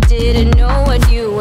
didn't know what you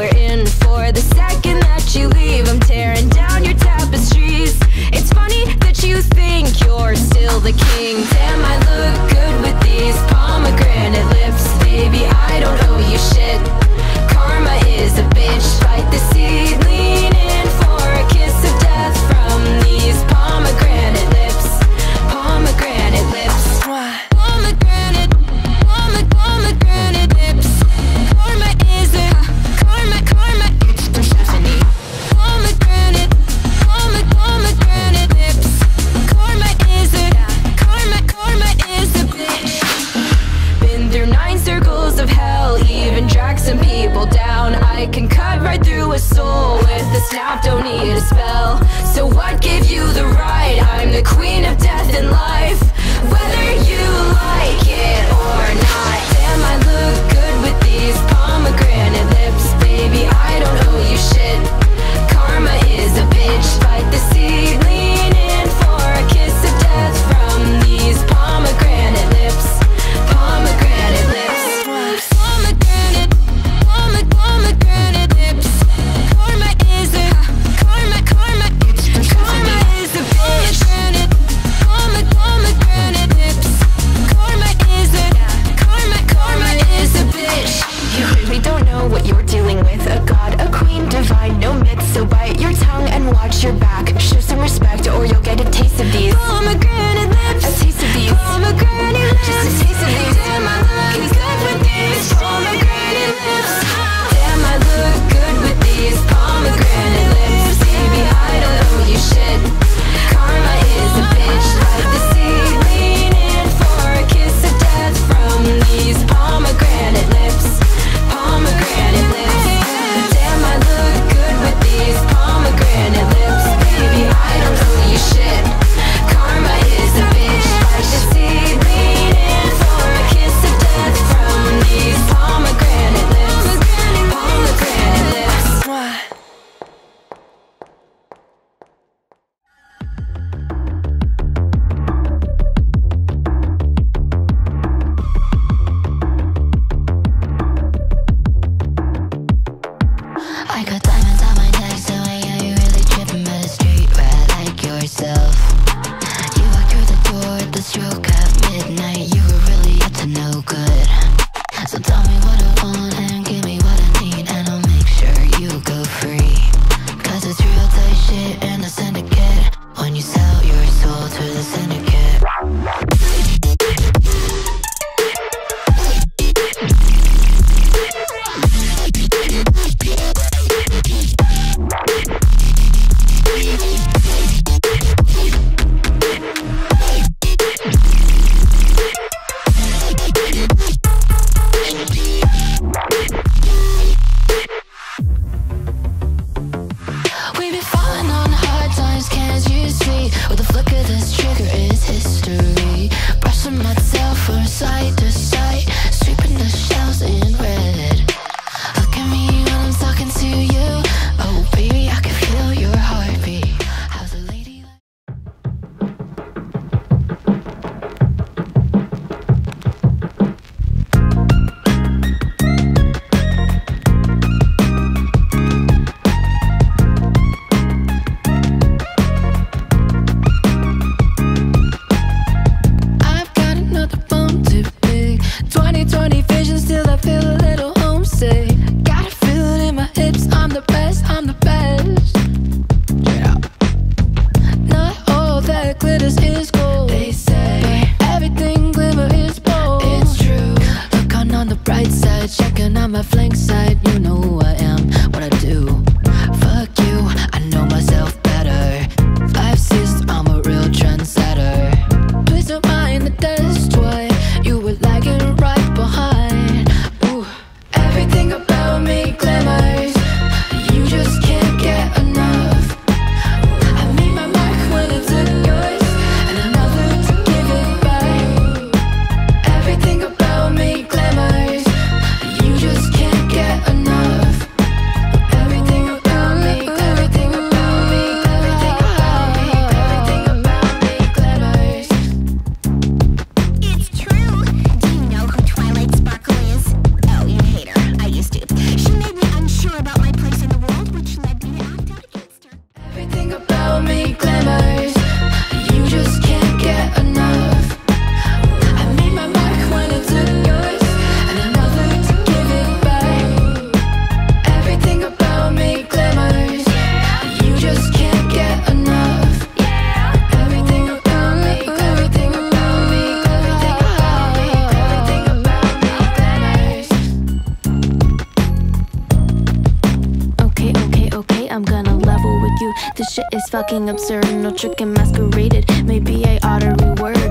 right side, checking on my flank side. You know who I am, what I do. you. This shit is fucking absurd, no trick and masqueraded. Maybe I oughta reword.